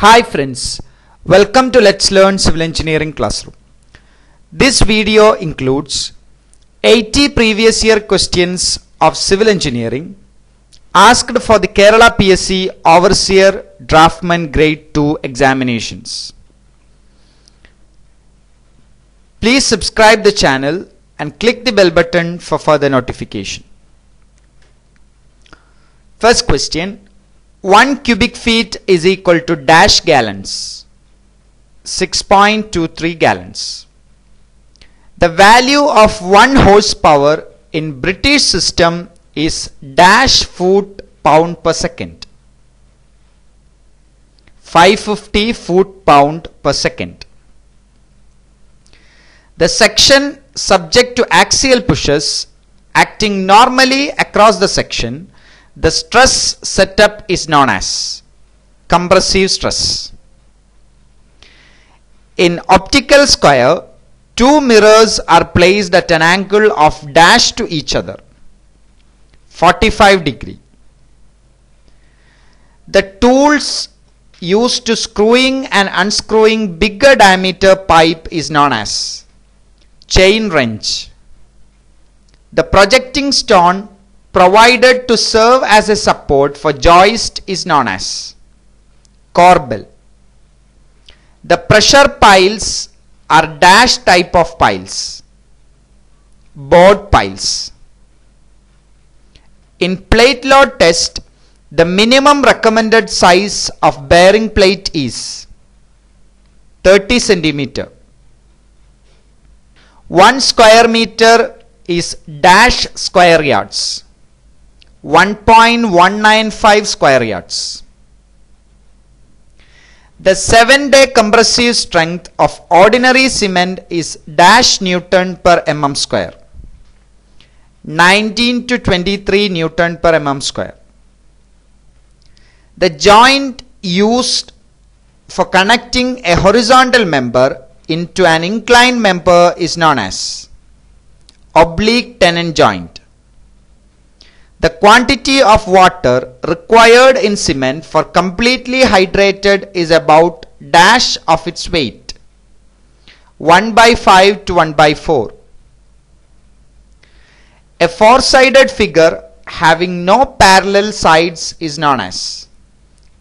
Hi friends, welcome to Let's Learn Civil Engineering Classroom. This video includes 80 previous year questions of civil engineering asked for the Kerala PSC Overseer Draftman Grade 2 examinations. Please subscribe the channel and click the bell button for further notification. First question 1 cubic feet is equal to dash gallons 6.23 gallons. The value of 1 horsepower in British system is dash foot pound per second 550 foot pound per second. The section subject to axial pushes acting normally across the section the stress setup is known as compressive stress. In optical square, two mirrors are placed at an angle of dash to each other 45 degree. The tools used to screwing and unscrewing bigger diameter pipe is known as chain wrench. The projecting stone provided to serve as a support for joist is known as corbel. The pressure piles are dash type of piles, bored piles. In plate load test, the minimum recommended size of bearing plate is 30 centimeter. 1 square meter is dash square yards. 1.195 square yards. The 7 day compressive strength of ordinary cement is dash newton per mm square. 19 to 23 newton per mm square. The joint used for connecting a horizontal member into an inclined member is known as oblique tenon joint. The quantity of water required in cement for completely hydrated is about dash of its weight 1 by 5 to 1 by 4. A four-sided figure having no parallel sides is known as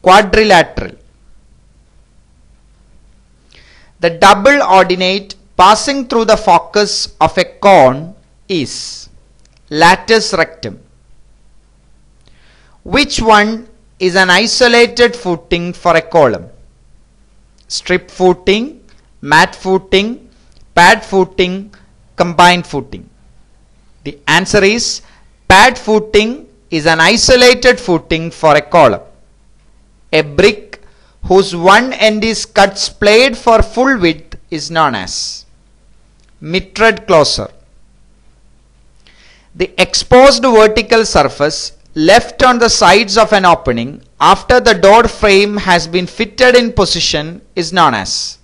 quadrilateral. The double ordinate passing through the focus of a cone is latus rectum. Which one is an isolated footing for a column? Strip footing, mat footing, pad footing, combined footing. The answer is pad footing is an isolated footing for a column. A brick whose one end is cut splayed for full width is known as mitred closer. The exposed vertical surface left on the sides of an opening after the door frame has been fitted in position is known as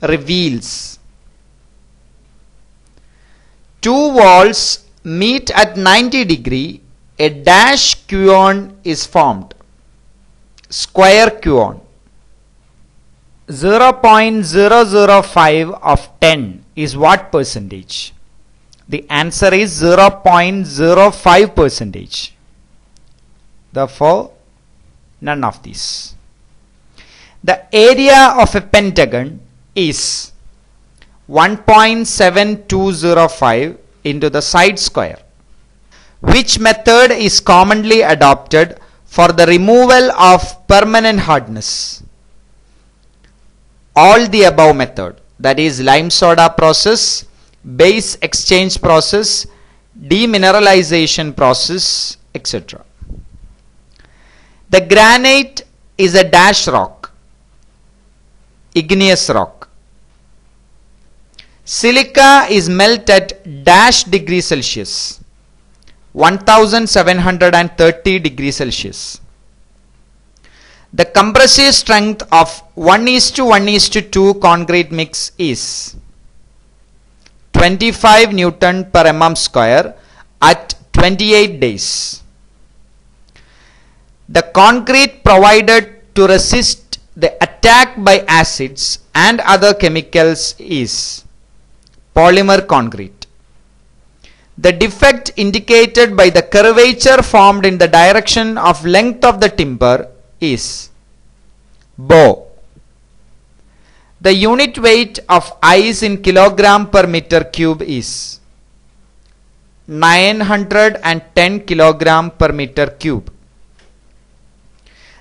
reveals. Two walls meet at 90 degree, a dash quoin is formed. Square quoin. 0.005 of 10 is what percentage? The answer is 0.05 percentage. Therefore, none of these. The area of a pentagon is 1.7205 into the side square. Which method is commonly adopted for the removal of permanent hardness? All the above method that is lime soda process, base exchange process, demineralization process, etc. The granite is a dash rock, igneous rock. Silica is melt at dash degree Celsius, 1730 degree Celsius. The compressive strength of 1 is to 1 is to 2 concrete mix is 25 Newton per mm square at 28 days. The concrete provided to resist the attack by acids and other chemicals is polymer concrete. The defect indicated by the curvature formed in the direction of length of the timber is bow. The unit weight of ice in kilogram per meter cube is 910 kilogram per meter cube.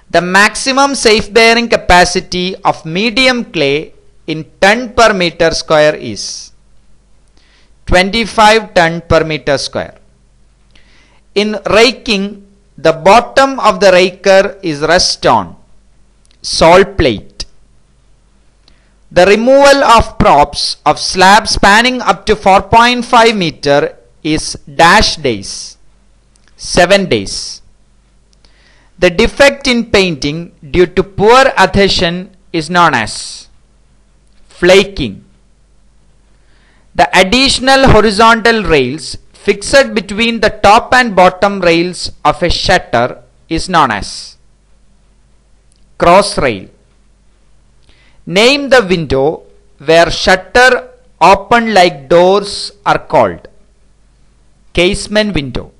The maximum safe bearing capacity of medium clay in ton per meter square is 25 ton per meter square. In raking, the bottom of the raker is rust on, sole plate. The removal of props of slab spanning up to 4.5 meter is dash days, 7 days. The defect in painting due to poor adhesion is known as flaking. The additional horizontal rails fixed between the top and bottom rails of a shutter is known as cross rail. Name the window where shutter open like doors are called casement window.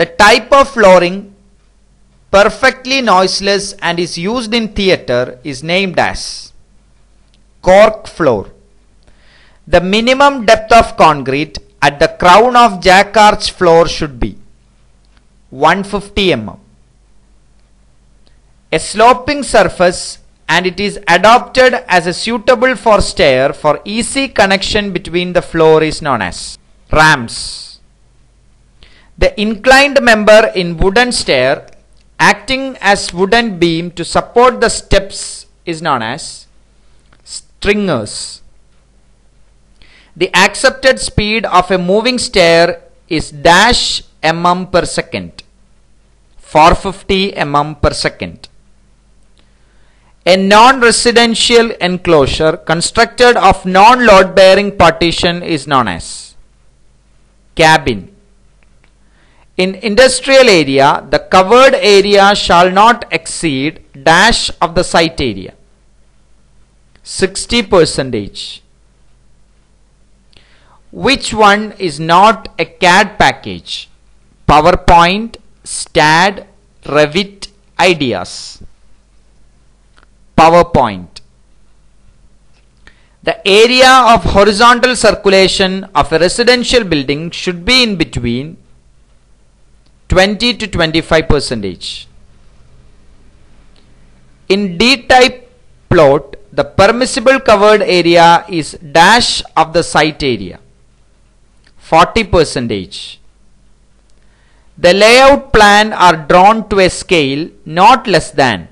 The type of flooring perfectly noiseless and is used in theatre is named as cork floor. The minimum depth of concrete at the crown of jack arch floor should be 150 mm. A sloping surface and it is adopted as a suitable for stair for easy connection between the floor is known as ramps. The inclined member in wooden stair acting as wooden beam to support the steps is known as stringers. The accepted speed of a moving stair is dash mm per second 450 mm per second. A non-residential enclosure constructed of non-load bearing partition is known as cabin. In industrial area, the covered area shall not exceed dash of the site area. 60 percentage. Which one is not a CAD package? PowerPoint, STAAD, Revit, Ideas. PowerPoint. The area of horizontal circulation of a residential building should be in between 20 to 25 percentage. In D-type plot, the permissible covered area is dash of the site area, 40 percentage. The layout plan are drawn to a scale not less than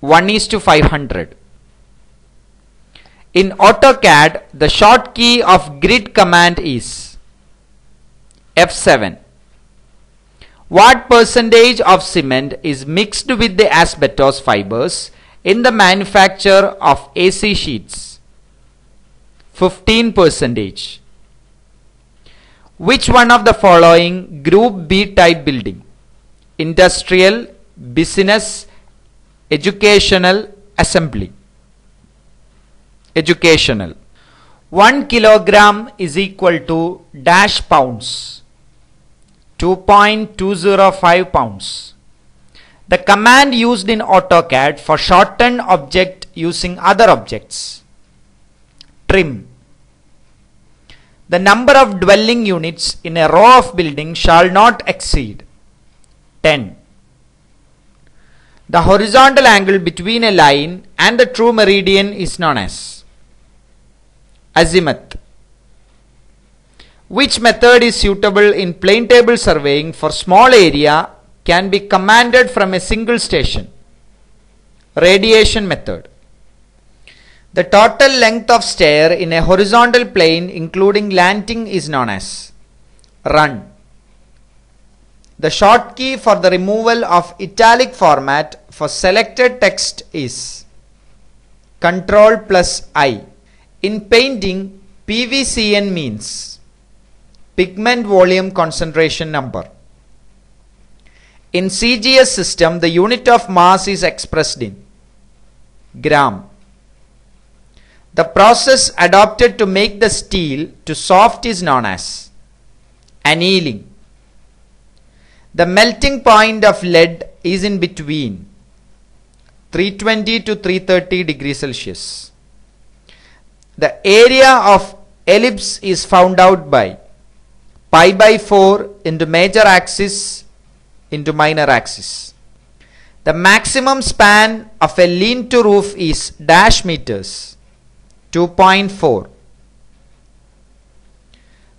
1 is to 500. In AutoCAD, the short key of grid command is F7. What percentage of cement is mixed with the asbestos fibers in the manufacture of AC sheets? 15 percentage. Which one of the following group B type building? Industrial, business, educational, assembly. Educational. 1 kilogram is equal to dash pounds. 2.205 pounds. The command used in AutoCAD for shorten object using other objects. Trim. The number of dwelling units in a row of buildings shall not exceed 10. The horizontal angle between a line and the true meridian is known as azimuth. Which method is suitable in plane table surveying for small area can be commanded from a single station. Radiation method. The total length of stair in a horizontal plane including landing is known as run. The short key for the removal of italic format for selected text is Control plus I. In painting, PVCN means pigment volume concentration number. In CGS system, the unit of mass is expressed in gram. The process adopted to make the steel to soft is known as annealing. The melting point of lead is in between 320 to 330 degrees Celsius. The area of ellipse is found out by pi by 4 into major axis into minor axis. The maximum span of a lean-to roof is dash meters 2.4.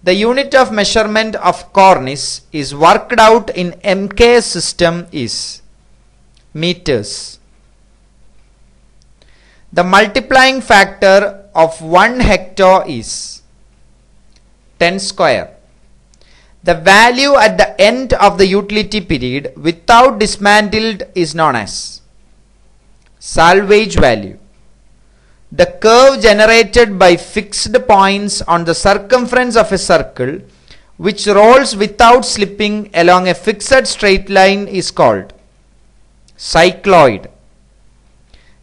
The unit of measurement of cornice is worked out in MK system is meters. The multiplying factor of 1 hectare is 10 square. The value at the end of the utility period without dismantled is known as salvage value. The curve generated by fixed points on the circumference of a circle which rolls without slipping along a fixed straight line is called cycloid.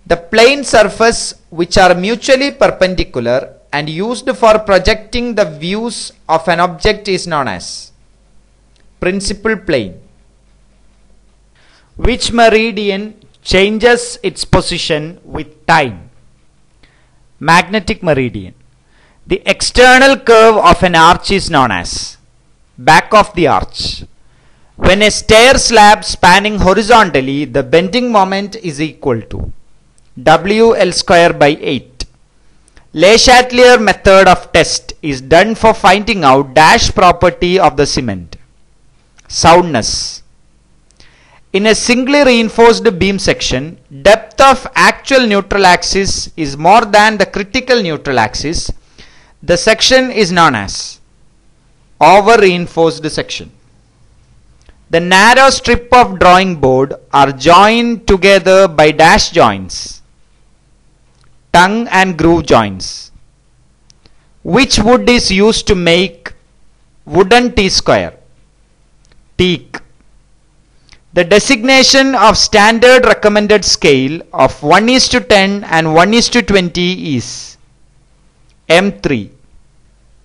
The plane surface which are mutually perpendicular and used for projecting the views of an object is known as principal plane. Which meridian changes its position with time? Magnetic meridian. The external curve of an arch is known as back of the arch. When a stair slab spanning horizontally, the bending moment is equal to WL square by 8. Le Chatelier method of test is done for finding out dash property of the cement. Soundness. In a singly reinforced beam section, depth of actual neutral axis is more than the critical neutral axis. The section is known as over reinforced section. The narrow strip of drawing board are joined together by dash joints, tongue and groove joints. Which wood is used to make wooden T-square? Teak. The designation of standard recommended scale of 1 is to 10 and 1 is to 20 is M3.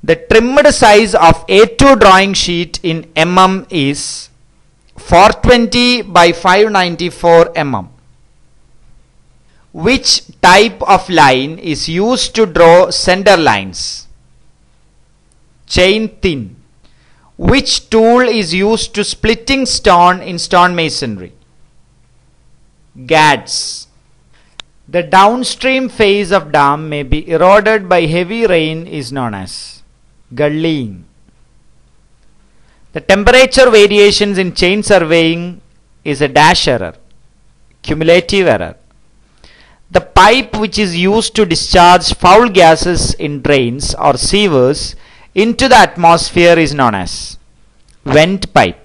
The trimmed size of A2 drawing sheet in mm is 420 by 594 mm. Which type of line is used to draw center lines? Chain thin. Which tool is used to splitting stone in stone masonry? Gads. The downstream face of dam may be eroded by heavy rain is known as gullying. The temperature variations in chain surveying is a dash error, cumulative error. The pipe which is used to discharge foul gases in drains or sewers into the atmosphere is known as vent pipe.